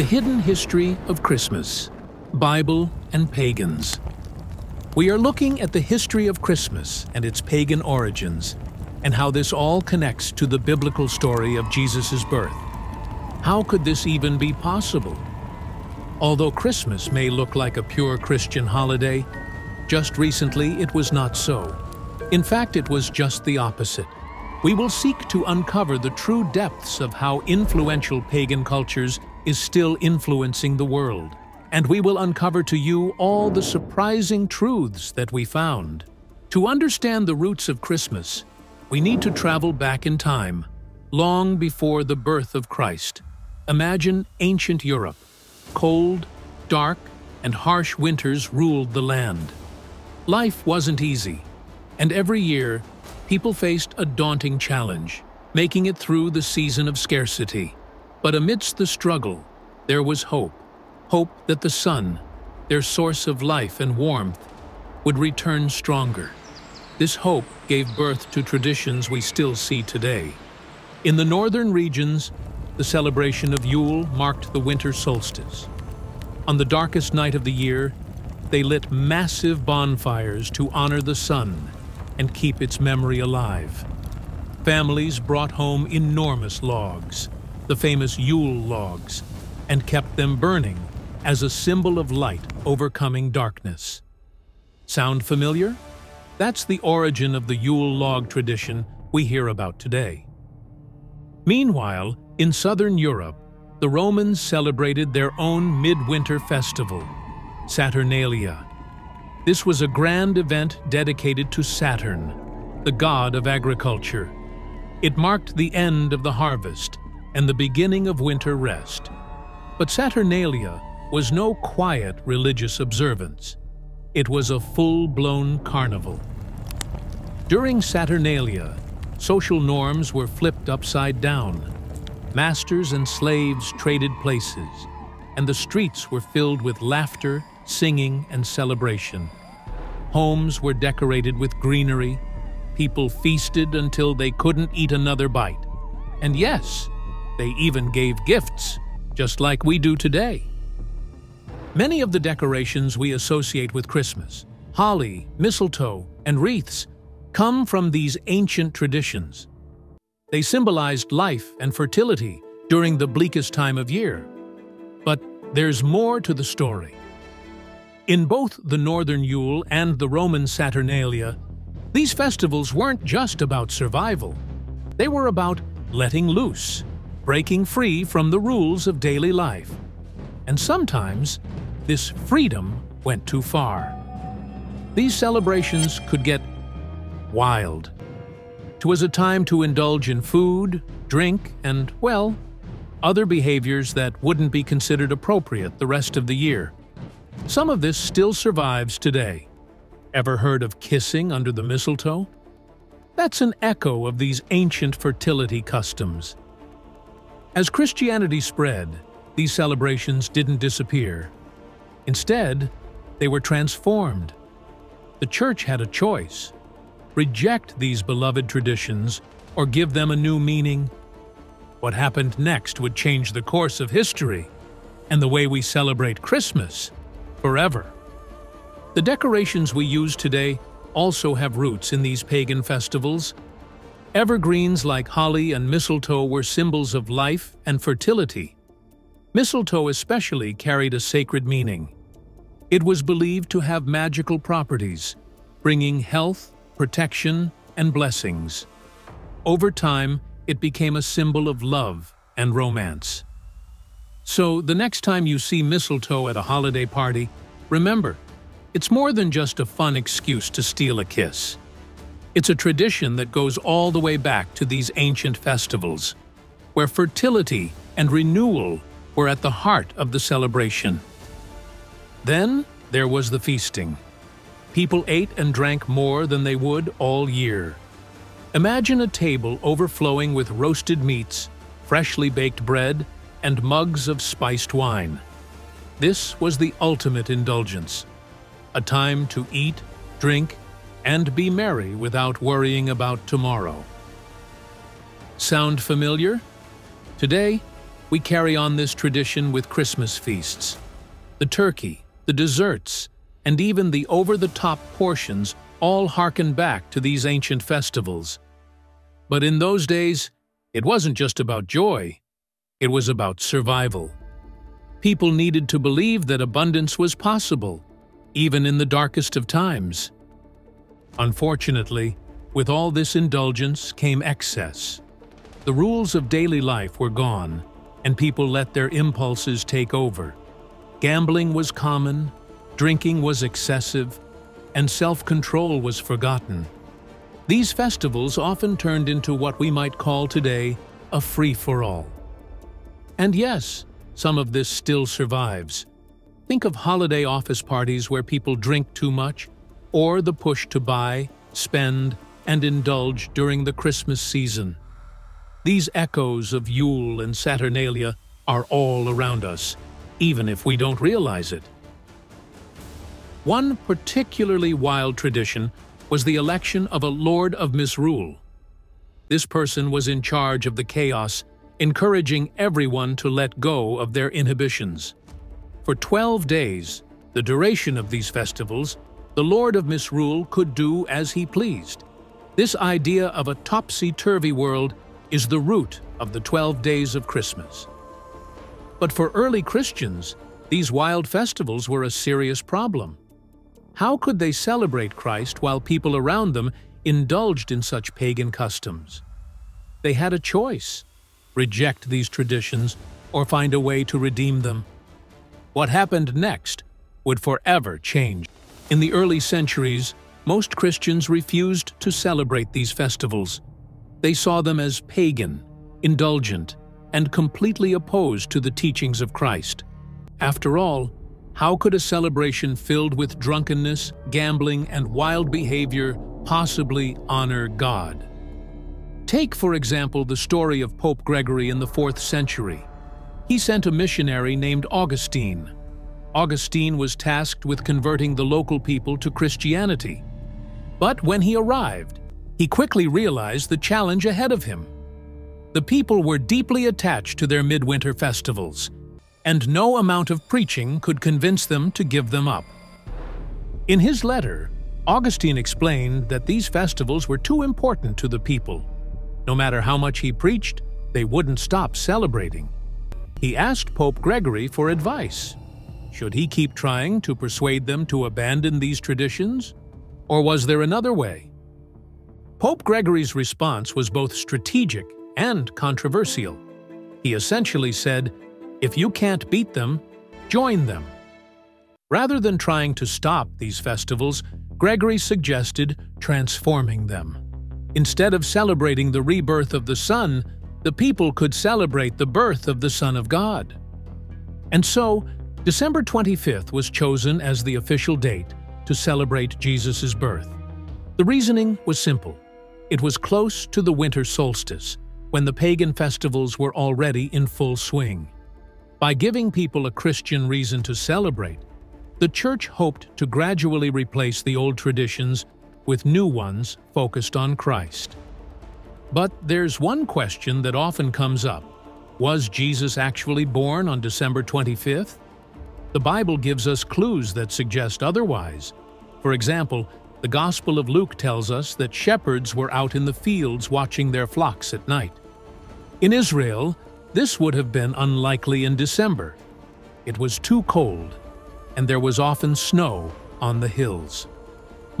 The Hidden History of Christmas, Bible and Pagans. We are looking at the history of Christmas and its pagan origins, and how this all connects to the biblical story of Jesus' birth. How could this even be possible? Although Christmas may look like a pure Christian holiday, just recently it was not so. In fact, it was just the opposite. We will seek to uncover the true depths of how influential pagan cultures is still influencing the world. And we will uncover to you all the surprising truths that we found. To understand the roots of Christmas, we need to travel back in time, long before the birth of Christ. Imagine ancient Europe. Cold, dark, and harsh winters ruled the land. Life wasn't easy, and every year, people faced a daunting challenge, making it through the season of scarcity. But amidst the struggle, there was hope. Hope that the sun, their source of life and warmth, would return stronger. This hope gave birth to traditions we still see today. In the northern regions, the celebration of Yule marked the winter solstice. On the darkest night of the year, they lit massive bonfires to honor the sun and keep its memory alive. Families brought home enormous logs, the famous Yule logs, and kept them burning as a symbol of light overcoming darkness. Sound familiar? That's the origin of the Yule log tradition we hear about today. Meanwhile, in southern Europe, the Romans celebrated their own midwinter festival, Saturnalia. This was a grand event dedicated to Saturn, the god of agriculture. It marked the end of the harvest and the beginning of winter rest. But Saturnalia was no quiet religious observance. It was a full-blown carnival. During Saturnalia, social norms were flipped upside down. Masters and slaves traded places, and the streets were filled with laughter, singing, and celebration. Homes were decorated with greenery, people feasted until they couldn't eat another bite. And yes, they even gave gifts, just like we do today. Many of the decorations we associate with Christmas, holly, mistletoe, and wreaths, come from these ancient traditions. They symbolized life and fertility during the bleakest time of year. But there's more to the story. In both the Northern Yule and the Roman Saturnalia, these festivals weren't just about survival. They were about letting loose, breaking free from the rules of daily life. And sometimes, this freedom went too far. These celebrations could get wild. It was a time to indulge in food, drink, and, well, other behaviors that wouldn't be considered appropriate the rest of the year. Some of this still survives today. Ever heard of kissing under the mistletoe? That's an echo of these ancient fertility customs. As Christianity spread, these celebrations didn't disappear. Instead, they were transformed. The church had a choice reject these beloved traditions, or give them a new meaning. What happened next would change the course of history and the way we celebrate Christmas forever. The decorations we use today also have roots in these pagan festivals. Evergreens like holly and mistletoe were symbols of life and fertility. Mistletoe especially carried a sacred meaning. It was believed to have magical properties, bringing health protection, and blessings. Over time, it became a symbol of love and romance. So, the next time you see mistletoe at a holiday party, remember, it's more than just a fun excuse to steal a kiss. It's a tradition that goes all the way back to these ancient festivals, where fertility and renewal were at the heart of the celebration. Then there was the feasting. People ate and drank more than they would all year. Imagine a table overflowing with roasted meats, freshly baked bread, and mugs of spiced wine. This was the ultimate indulgence, a time to eat, drink, and be merry without worrying about tomorrow. Sound familiar? Today, we carry on this tradition with Christmas feasts. The turkey, the desserts, and even the over-the-top portions all harken back to these ancient festivals. But in those days, it wasn't just about joy, it was about survival. People needed to believe that abundance was possible, even in the darkest of times. Unfortunately, with all this indulgence came excess. The rules of daily life were gone, and people let their impulses take over. Gambling was common, drinking was excessive, and self-control was forgotten. These festivals often turned into what we might call today a free-for-all. And yes, some of this still survives. Think of holiday office parties where people drink too much, or the push to buy, spend, and indulge during the Christmas season. These echoes of Yule and Saturnalia are all around us, even if we don't realize it. One particularly wild tradition was the election of a Lord of Misrule. This person was in charge of the chaos, encouraging everyone to let go of their inhibitions. For 12 days, the duration of these festivals, the Lord of Misrule could do as he pleased. This idea of a topsy-turvy world is the root of the 12 days of Christmas. But for early Christians, these wild festivals were a serious problem. How could they celebrate Christ while people around them indulged in such pagan customs? They had a choice reject these traditions or find a way to redeem them. What happened next would forever change. In the early centuries, most Christians refused to celebrate these festivals. They saw them as pagan, indulgent, and completely opposed to the teachings of Christ. After all, how could a celebration filled with drunkenness, gambling, and wild behavior possibly honor God? Take, for example, the story of Pope Gregory in the 4th century. He sent a missionary named Augustine. Augustine was tasked with converting the local people to Christianity. But when he arrived, he quickly realized the challenge ahead of him. The people were deeply attached to their midwinter festivals, and no amount of preaching could convince them to give them up. In his letter, Augustine explained that these festivals were too important to the people. No matter how much he preached, they wouldn't stop celebrating. He asked Pope Gregory for advice. Should he keep trying to persuade them to abandon these traditions? Or was there another way? Pope Gregory's response was both strategic and controversial. He essentially said, if you can't beat them, join them. Rather than trying to stop these festivals, Gregory suggested transforming them. Instead of celebrating the rebirth of the Son, the people could celebrate the birth of the Son of God. And so, December 25th was chosen as the official date to celebrate Jesus' birth. The reasoning was simple. It was close to the winter solstice, when the pagan festivals were already in full swing. By giving people a Christian reason to celebrate, the Church hoped to gradually replace the old traditions with new ones focused on Christ. But there's one question that often comes up. Was Jesus actually born on December 25th? The Bible gives us clues that suggest otherwise. For example, the Gospel of Luke tells us that shepherds were out in the fields watching their flocks at night. In Israel, this would have been unlikely in December. It was too cold, and there was often snow on the hills.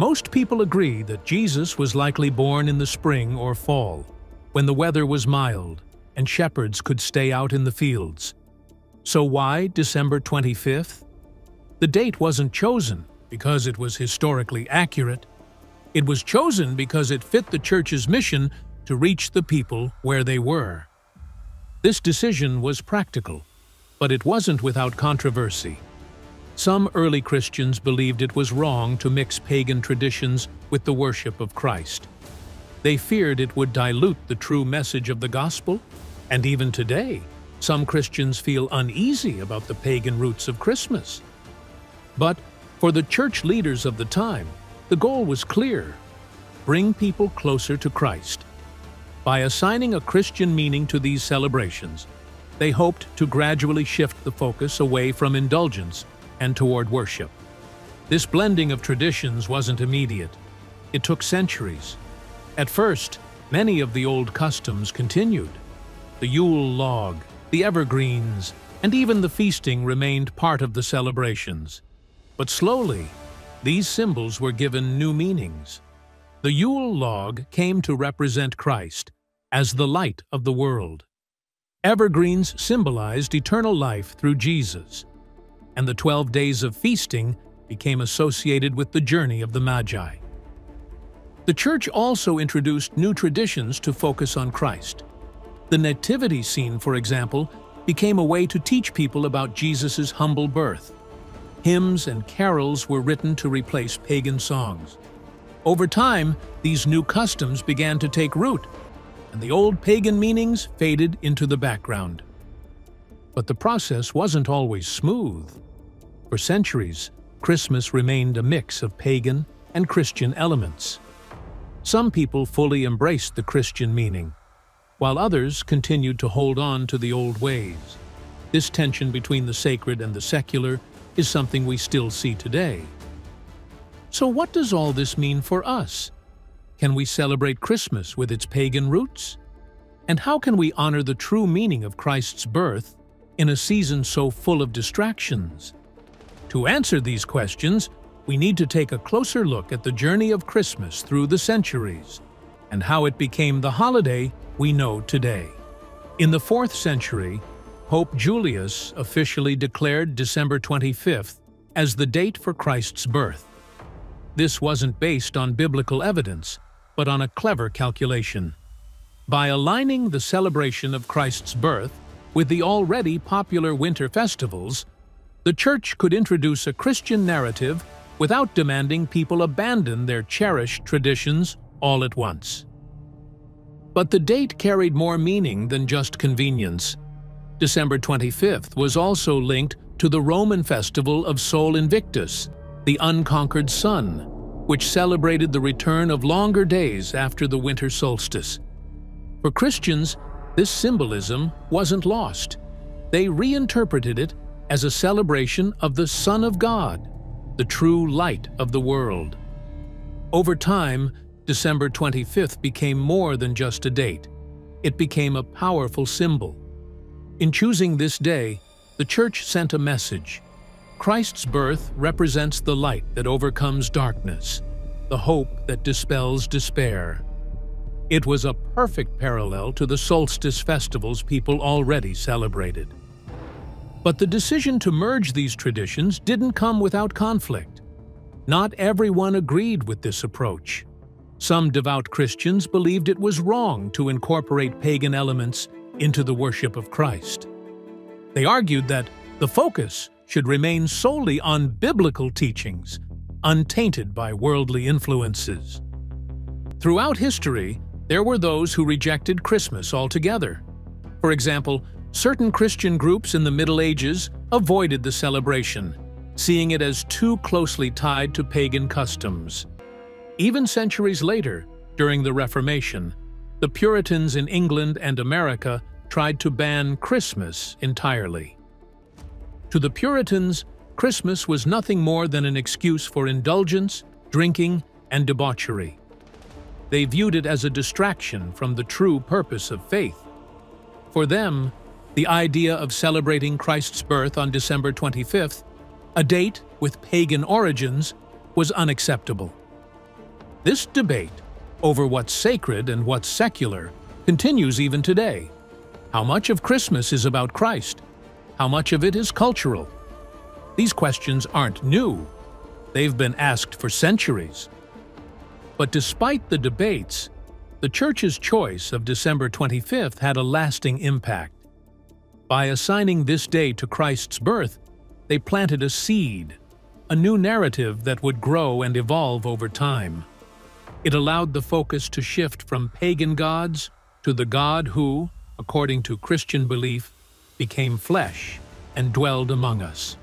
Most people agree that Jesus was likely born in the spring or fall, when the weather was mild and shepherds could stay out in the fields. So why December 25th? The date wasn't chosen because it was historically accurate. It was chosen because it fit the Church's mission to reach the people where they were. This decision was practical, but it wasn't without controversy. Some early Christians believed it was wrong to mix pagan traditions with the worship of Christ. They feared it would dilute the true message of the gospel, and even today, some Christians feel uneasy about the pagan roots of Christmas. But for the church leaders of the time, the goal was clear bring people closer to Christ. By assigning a Christian meaning to these celebrations, they hoped to gradually shift the focus away from indulgence and toward worship. This blending of traditions wasn't immediate. It took centuries. At first, many of the old customs continued. The Yule log, the evergreens, and even the feasting remained part of the celebrations. But slowly, these symbols were given new meanings. The Yule log came to represent Christ as the light of the world. Evergreens symbolized eternal life through Jesus, and the 12 days of feasting became associated with the journey of the Magi. The Church also introduced new traditions to focus on Christ. The nativity scene, for example, became a way to teach people about Jesus' humble birth. Hymns and carols were written to replace pagan songs. Over time, these new customs began to take root and the old pagan meanings faded into the background. But the process wasn't always smooth. For centuries, Christmas remained a mix of pagan and Christian elements. Some people fully embraced the Christian meaning, while others continued to hold on to the old ways. This tension between the sacred and the secular is something we still see today. So what does all this mean for us? Can we celebrate Christmas with its pagan roots? And how can we honor the true meaning of Christ's birth in a season so full of distractions? To answer these questions, we need to take a closer look at the journey of Christmas through the centuries and how it became the holiday we know today. In the 4th century, Pope Julius officially declared December 25th as the date for Christ's birth. This wasn't based on biblical evidence, but on a clever calculation. By aligning the celebration of Christ's birth with the already popular winter festivals, the Church could introduce a Christian narrative without demanding people abandon their cherished traditions all at once. But the date carried more meaning than just convenience. December 25th was also linked to the Roman festival of Sol Invictus, the unconquered sun, which celebrated the return of longer days after the winter solstice. For Christians, this symbolism wasn't lost. They reinterpreted it as a celebration of the Son of God, the true light of the world. Over time, December 25th became more than just a date. It became a powerful symbol. In choosing this day, the Church sent a message Christ's birth represents the light that overcomes darkness, the hope that dispels despair. It was a perfect parallel to the solstice festivals people already celebrated. But the decision to merge these traditions didn't come without conflict. Not everyone agreed with this approach. Some devout Christians believed it was wrong to incorporate pagan elements into the worship of Christ. They argued that the focus should remain solely on biblical teachings, untainted by worldly influences. Throughout history, there were those who rejected Christmas altogether. For example, certain Christian groups in the Middle Ages avoided the celebration, seeing it as too closely tied to pagan customs. Even centuries later, during the Reformation, the Puritans in England and America tried to ban Christmas entirely. To the Puritans, Christmas was nothing more than an excuse for indulgence, drinking, and debauchery. They viewed it as a distraction from the true purpose of faith. For them, the idea of celebrating Christ's birth on December 25th, a date with pagan origins, was unacceptable. This debate over what's sacred and what's secular continues even today. How much of Christmas is about Christ? How much of it is cultural? These questions aren't new. They've been asked for centuries. But despite the debates, the Church's choice of December 25th had a lasting impact. By assigning this day to Christ's birth, they planted a seed, a new narrative that would grow and evolve over time. It allowed the focus to shift from pagan gods to the God who, according to Christian belief, became flesh and dwelled among us.